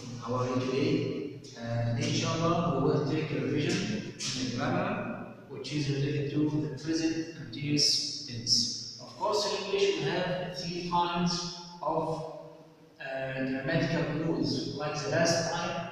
you today? And inshallah, we will take a revision in the grammar, which is related to the present continuous tense. Of course, in English, we have three kinds of uh, grammatical rules, like the past time,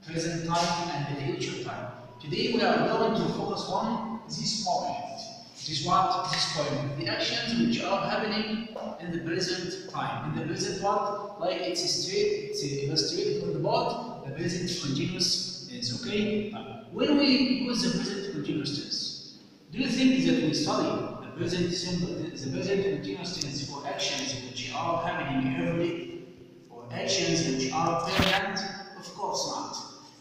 present time, and the future time. Today, we are going to focus on this point. This is what? This point. The actions which are happening in the present time. In the present what? Like it's straight, it's illustrated on the board. The present continuous is okay. When we use the present continuous tense, do you think that we study the present simple, the present continuous tense for actions which are happening every day, or actions which are permanent? Of course not.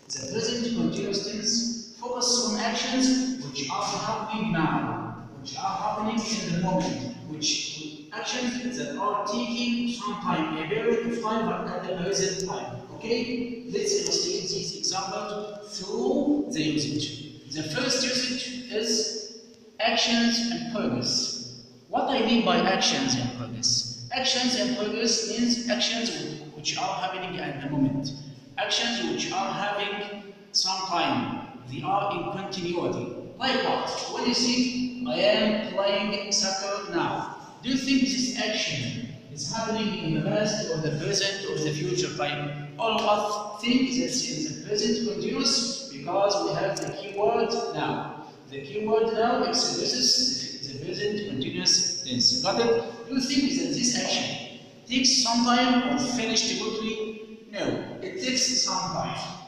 The present continuous tense focus on actions which are happening now which are happening in the moment, which actions that are taking some time, a period of time, but at the present time. Okay? Let's illustrate this example through the usage. The first usage is actions and purpose. What I mean by actions and purpose? Actions and purpose means actions which are happening at the moment. Actions which are having some time. They are in continuity. Like what? When you see, I am playing soccer now. Do you think this action is happening in the past or the present or the future time? All of us think that in the present continuous because we have the keyword now. The keyword now expresses the present continuous tense. Got it? Do you think that this action takes some time or finished quickly? No, it takes some time.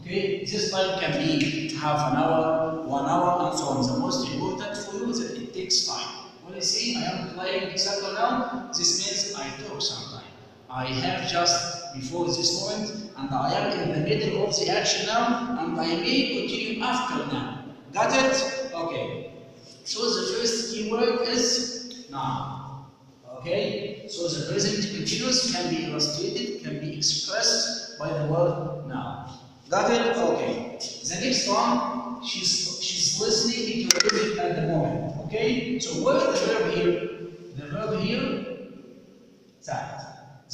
Okay, this time can be half an hour, one hour, and so on. The most important that it takes time. When you see I am playing soccer now, this means I took some time. I have just before this moment, and I am in the middle of the action now, and I may continue after now. Got it? Okay. So the first keyword is now. Okay? So the present continuous can be illustrated, can be expressed by the word now. Got it? Okay. The next one, she's she's listening to music at the moment. Okay? So what is the verb here? The verb here, that.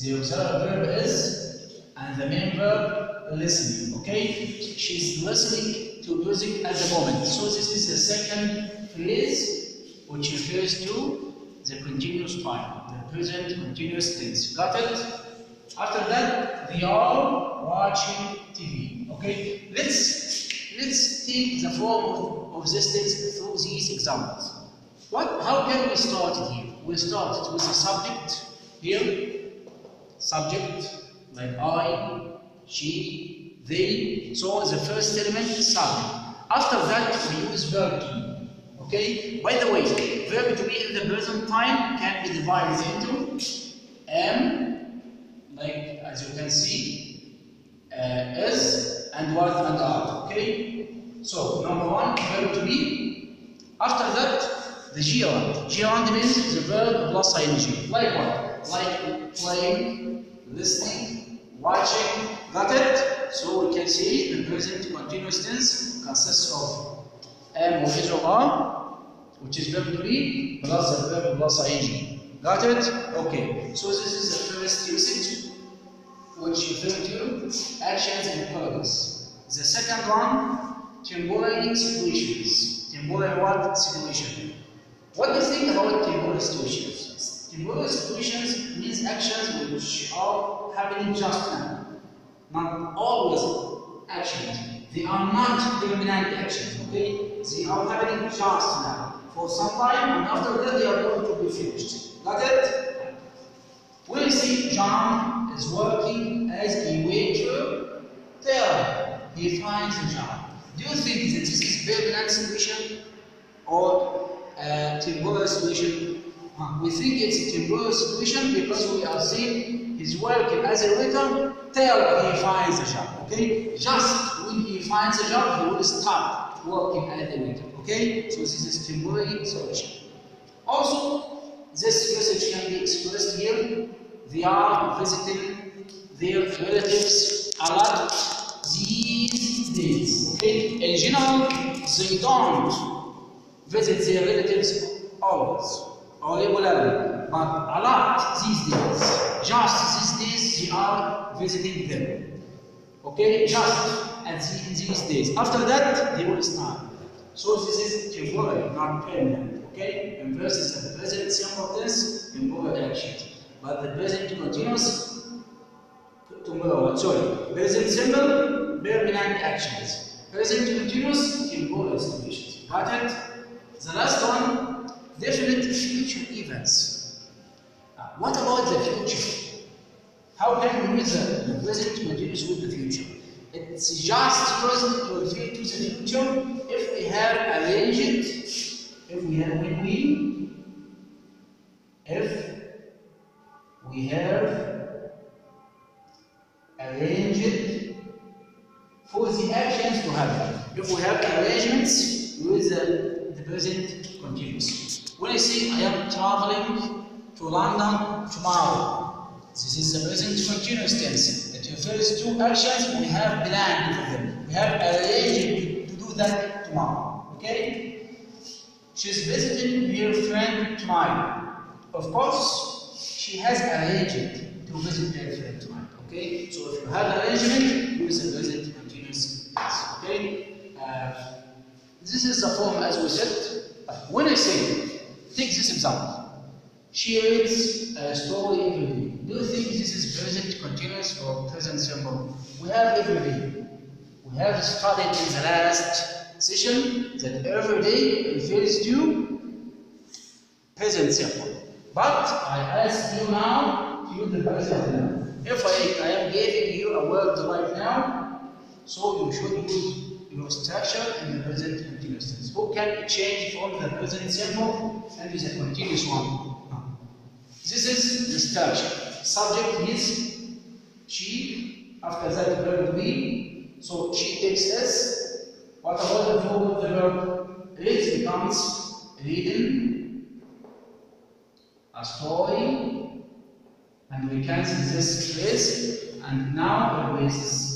The auxiliary verb is, and the main verb, listening. Okay? She's listening to music at the moment. So this is the second phrase which refers to the continuous time, the present continuous tense. Got it? After that, they are watching TV. Okay, let's let's take the form of, of this text through these examples. What? How can we start here? We start with the subject here, subject like I, she, they. So the first element is subject. After that, we use verb to. Okay. By the way, verb to be in the present time can be divided into am, like as you can see, uh, is and what and are. Okay? So, number one, verb to be. After that, the gerund. Gerund means the verb plus ing. Like what? Like playing, listening, watching. Got it? So we can see the present continuous tense consists of am or are, which is verb to be, plus the verb plus ing. Got it? Okay. So this is the first usage which refer to actions and purpose. The second one, temporary situations. Temporary what? Situation. What do you think about temporary situations? Temporary situations means actions which are happening just now. Not always actions. They are not permanent actions, okay? They are happening just now. For some time, and after that they are going to be finished. Got it? You see John is working as a waiter, there he finds a job. Do you think that this is permanent solution or a temporary solution? Uh, we think it's a temporary solution because we are seeing he's working as a waiter till he finds a job. Okay? Just when he finds a job, he will start working as a waiter. Okay? So this is temporary solution. Also, this message can be expressed here. They are visiting their relatives a lot these days. Okay? In general, they don't visit their relatives always or regularly, but a lot these days. Just these days, they are visiting them. Okay, just as in these days. After that, they will start. So this is temporary, not permanent. Okay, and versus the present simple tense, temporary action. But the present continuous, tomorrow, sorry, present simple, permanent actions. Present continuous, temporary situations. Got it? The last one, definite future events. What about the future? How can we use the, present continuous with the future? It's just present to refer to the future if we have arranged, if we have, when we, if we have arranged for the actions to happen. If we have arrangements with the, the present continuous. When I say I am traveling to London tomorrow, this is the present continuous tense. It refers to actions we have planned for them. We have arranged to, to do that tomorrow. Okay? She's visiting her friend tomorrow. Of course, she has arranged to visit her friend tomorrow. Okay? So if you have arrangement, use the present Okay? Uh, this is the form as we said. When I say, take this example. She reads a story every day. Do you think this is present continuous or present simple? We have every day. We have studied in the last session that every day refers to present simple. But I ask you now to use the present now. If I, I am giving you a word right now, so you should use your structure in the present continuous tense. Who can change from the present simple and a continuous one? This is the structure. Subject is she, after that verb be, so she takes S. What about the form of the verb? It becomes reading, a story, and we cancel this phrase, and now replace this.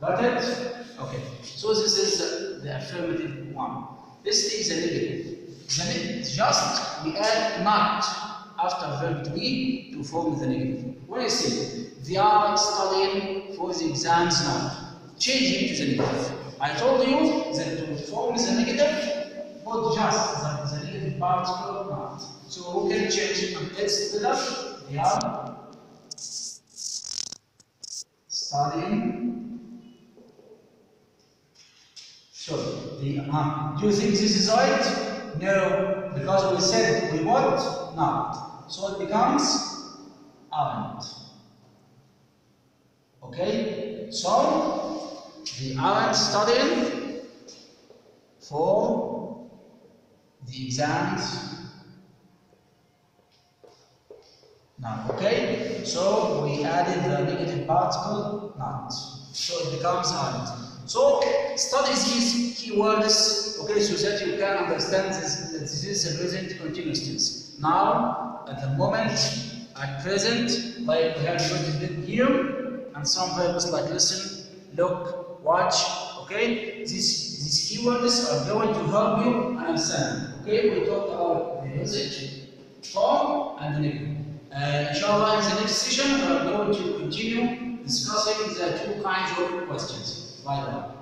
Got it? Okay. So this is the, affirmative one. This is the negative. The negative just we add not after verb to be to form the negative. When I say they are studying for the exams now, change it to the negative. I told you that to form the negative, put just the, the negative particle not. So we can change it. Let's split up. They are studying. The, uh, do you think this is right? No, because we said we want not. So it becomes aren't. Okay? So the aren't studying for the exams now. Okay? So we added the negative particle not. So it becomes aren't. So study these keywords, okay, so that you can understand this, that this is a present continuous tense. Now, at the moment, at present, like we have noted it here, and some verbs like listen, look, watch, okay? These, these keywords are going to help you understand. Okay, we talked about the usage, form, and the negative. Uh, inshallah, in the next session, we are going to continue discussing the two kinds of questions. 十八年了